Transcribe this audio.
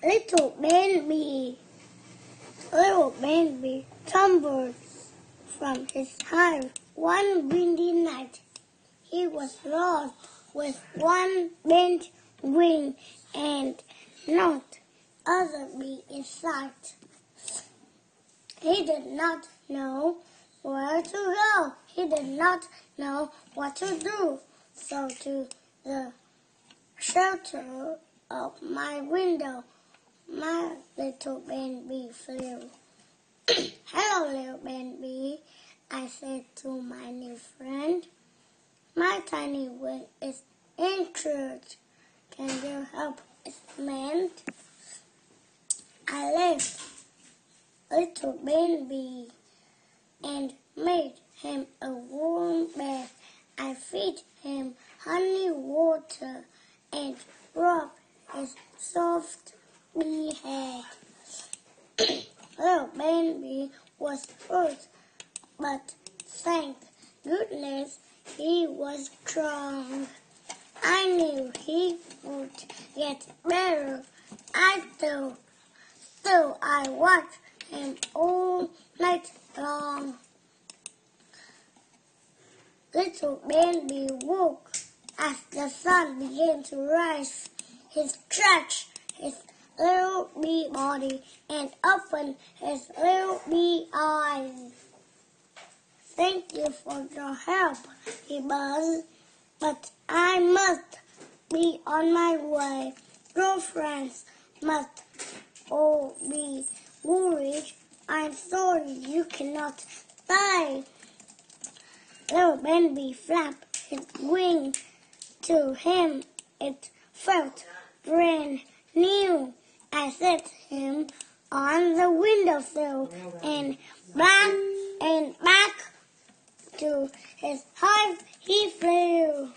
Little Ben Bee, little Ben Bee tumbled from his hive one windy night. He was lost with one bent wing and not other bee in sight. He did not know where to go. He did not know what to do. So to the shelter of my window, my little Ben Bee flew. Hello, little Ben Bee, I said to my new friend. My tiny wing is injured. Can you help mend? I left little Ben Bee and made him a warm bed. I feed him honey water and rub his soft wee head. Little Ben Bee was hurt, but thank goodness he was strong. I knew he would get better. I still, still I watched him all night long. Little Ben Bee woke as the sun began to rise. He stretched his little bee body and opened his little bee eyes. Thank you for your help, he buzzed, but I must be on my way. Your friends must all be worried. I'm sorry you cannot stay. Little Ben Bee flapped his wing to him. It felt brand new. I set him on the windowsill and back and back to his hive he flew.